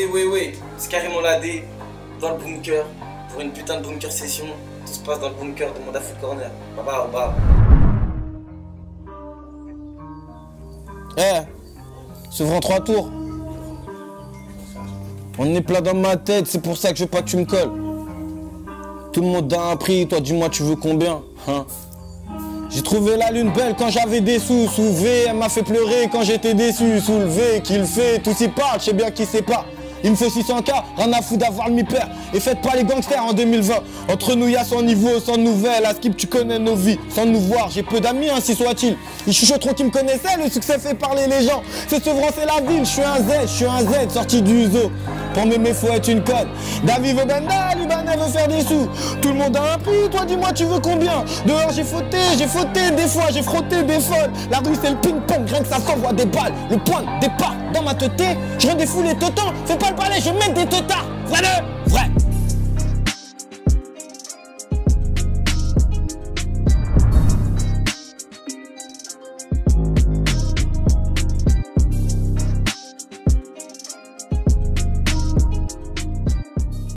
Oui, oui, oui, c'est carrément la D, dans le bunker, pour une putain de bunker session. Tout se passe dans le bunker de mon Dafu Corner. Baba, baba. Eh, se vend trois tours. On est plein dans ma tête, c'est pour ça que je veux pas que tu me colles. Tout le monde a un prix, toi dis-moi tu veux combien hein? J'ai trouvé la lune belle quand j'avais des sous, soulevé, elle m'a fait pleurer quand j'étais déçu, soulevé, qu'il fait, tout s'y parle, je sais bien qui sait pas. Il me faut 600K, rien à foutre d'avoir le mi-père. Et faites pas les gangsters en 2020. Entre nous, y'a son niveau, sans nouvelles. À tu connais nos vies. Sans nous voir, j'ai peu d'amis, ainsi soit-il. Ils chuchotent trop qui me connaissaient, le succès fait parler les gens. C'est ce c'est la ville. Je suis un Z, je suis un Z, sorti du zoo. Pour m'aimer, faut être une conne. David veut benda, Libanais veut faire des sous. Tout le monde a un prix, toi dis-moi, tu veux combien? Dehors, j'ai fauté, j'ai fauté, des fois, j'ai frotté des folles. La rue, c'est le ping-pong, rien que ça s'envoie des balles. Le point de départ dans ma teuté, je fous les totons. Fais pas le palais, je mets des totards. Vrai, vrai.